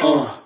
哦